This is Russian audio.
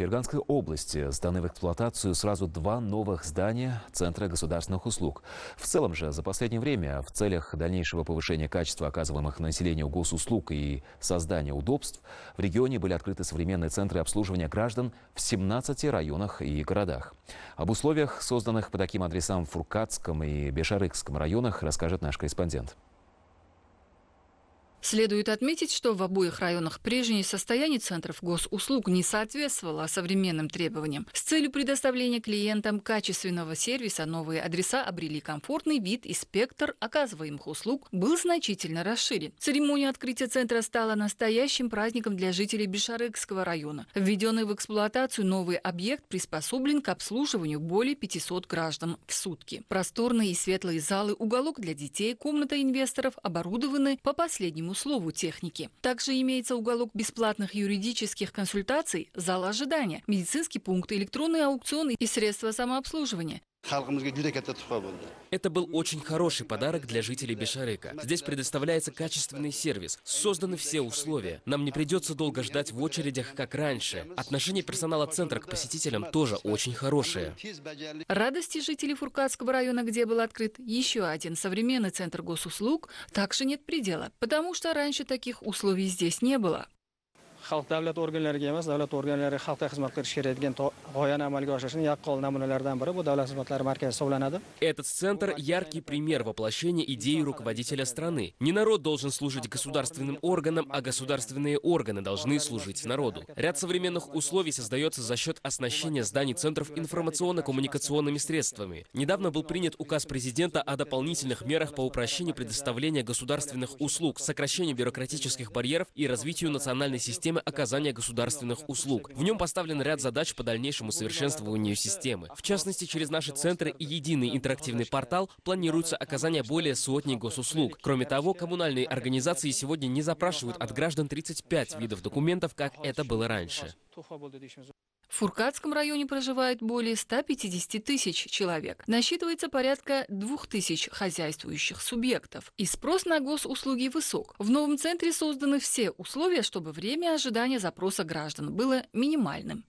Ферганской области сданы в эксплуатацию сразу два новых здания Центра государственных услуг. В целом же за последнее время в целях дальнейшего повышения качества оказываемых населению госуслуг и создания удобств в регионе были открыты современные центры обслуживания граждан в 17 районах и городах. Об условиях, созданных по таким адресам в Фуркатском и Бешарыкском районах, расскажет наш корреспондент. Следует отметить, что в обоих районах прежнее состояние центров госуслуг не соответствовало современным требованиям. С целью предоставления клиентам качественного сервиса новые адреса обрели комфортный вид и спектр оказываемых услуг был значительно расширен. Церемония открытия центра стала настоящим праздником для жителей Бешарыкского района. Введенный в эксплуатацию новый объект приспособлен к обслуживанию более 500 граждан в сутки. Просторные и светлые залы, уголок для детей, комната инвесторов оборудованы по последнему последнему слову техники. Также имеется уголок бесплатных юридических консультаций, зал ожидания, медицинский пункт, электронный аукцион и средства самообслуживания. Это был очень хороший подарок для жителей Бешарека. Здесь предоставляется качественный сервис, созданы все условия. Нам не придется долго ждать в очередях, как раньше. Отношение персонала центра к посетителям тоже очень хорошее. Радости жителей Фуркатского района, где был открыт еще один современный центр госуслуг, также нет предела, потому что раньше таких условий здесь не было. Xalq davlat organlariga emas davlat organlari xalqqa xizmat qilish kerak degan g'oyani amalga oshirishning yaqqol namunalaridan biri bu davlat xizmatlari markazi hisoblanadi Этот центр – яркий пример воплощения идеи руководителя страны. Не народ должен служить государственным органам, а государственные органы должны служить народу. Ряд современных условий создается за счет оснащения зданий центров информационно-коммуникационными средствами. Недавно был принят указ президента о дополнительных мерах по упрощению предоставления государственных услуг, сокращению бюрократических барьеров и развитию национальной системы оказания государственных услуг. В нем поставлен ряд задач по дальнейшему совершенствованию системы. В частности, через наши центры и единый интерактивный портал планируется оказание более сотни госуслуг. Кроме того, коммунальные организации сегодня не запрашивают от граждан 35 видов документов, как это было раньше. В Фуркатском районе проживает более 150 тысяч человек. Насчитывается порядка 2000 хозяйствующих субъектов. И спрос на госуслуги высок. В новом центре созданы все условия, чтобы время ожидания запроса граждан было минимальным.